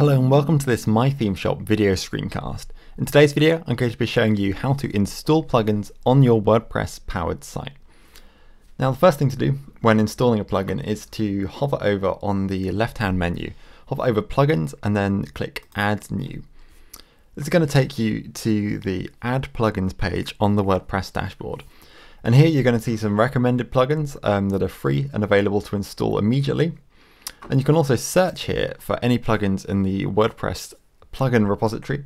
Hello and welcome to this My Theme Shop video screencast. In today's video I'm going to be showing you how to install plugins on your WordPress powered site. Now the first thing to do when installing a plugin is to hover over on the left hand menu, hover over plugins and then click add new. This is going to take you to the add plugins page on the WordPress dashboard. And here you're going to see some recommended plugins um, that are free and available to install immediately and you can also search here for any plugins in the WordPress plugin repository.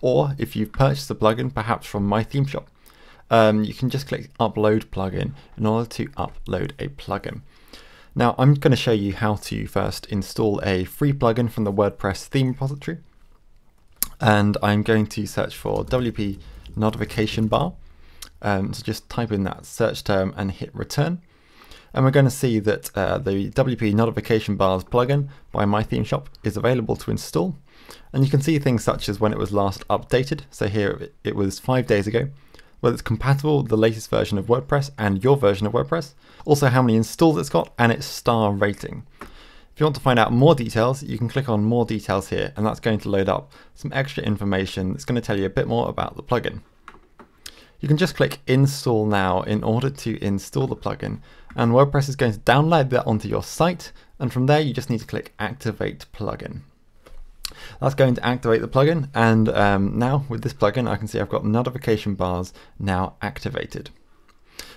Or if you've purchased a plugin, perhaps from My Theme Shop, um, you can just click upload plugin in order to upload a plugin. Now I'm going to show you how to first install a free plugin from the WordPress theme repository. And I'm going to search for WP notification bar. Um, so just type in that search term and hit return. And we're going to see that uh, the WP Notification Bars plugin by My Theme Shop is available to install. And you can see things such as when it was last updated. So here it was five days ago. Whether it's compatible with the latest version of WordPress and your version of WordPress. Also how many installs it's got and its star rating. If you want to find out more details, you can click on more details here and that's going to load up some extra information that's going to tell you a bit more about the plugin. You can just click install now in order to install the plugin and WordPress is going to download that onto your site and from there you just need to click activate plugin. That's going to activate the plugin and um, now with this plugin I can see I've got notification bars now activated.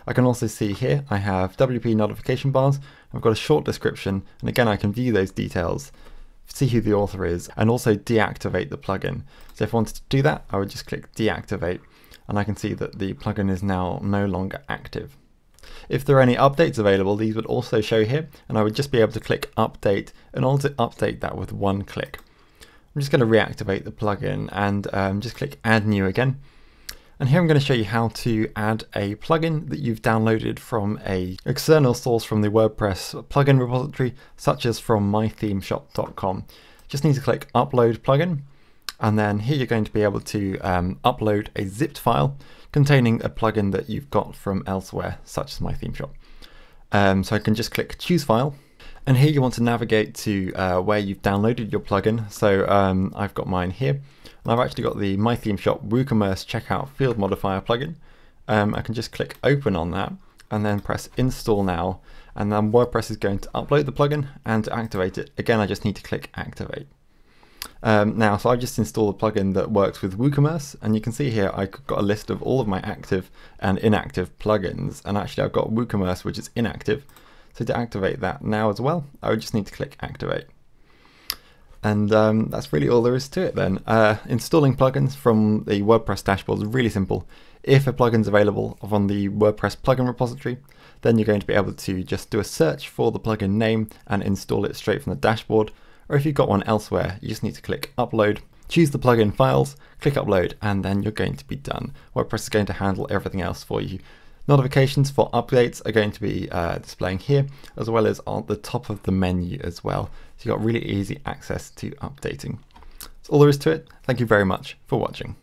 I can also see here I have WP notification bars, I've got a short description and again I can view those details, see who the author is and also deactivate the plugin. So if I wanted to do that I would just click deactivate and I can see that the plugin is now no longer active. If there are any updates available, these would also show here, and I would just be able to click update and to update that with one click. I'm just going to reactivate the plugin and um, just click add new again. And here I'm going to show you how to add a plugin that you've downloaded from a external source from the WordPress plugin repository, such as from mythemeshop.com. Just need to click upload plugin and then here you're going to be able to um, upload a zipped file containing a plugin that you've got from elsewhere, such as my theme shop. Um, so I can just click choose file. And here you want to navigate to uh, where you've downloaded your plugin. So um, I've got mine here. And I've actually got the My Theme Shop WooCommerce Checkout Field Modifier plugin. Um, I can just click open on that and then press install now. And then WordPress is going to upload the plugin and to activate it. Again, I just need to click activate. Um, now, so I've just installed a plugin that works with WooCommerce, and you can see here I've got a list of all of my active and inactive plugins, and actually I've got WooCommerce which is inactive. So to activate that now as well, I would just need to click activate. And um, that's really all there is to it then. Uh, installing plugins from the WordPress dashboard is really simple. If a plugin's available on the WordPress plugin repository, then you're going to be able to just do a search for the plugin name and install it straight from the dashboard or if you've got one elsewhere, you just need to click upload, choose the plugin files, click upload, and then you're going to be done. WordPress is going to handle everything else for you. Notifications for updates are going to be uh, displaying here, as well as on the top of the menu as well. So you've got really easy access to updating. That's all there is to it. Thank you very much for watching.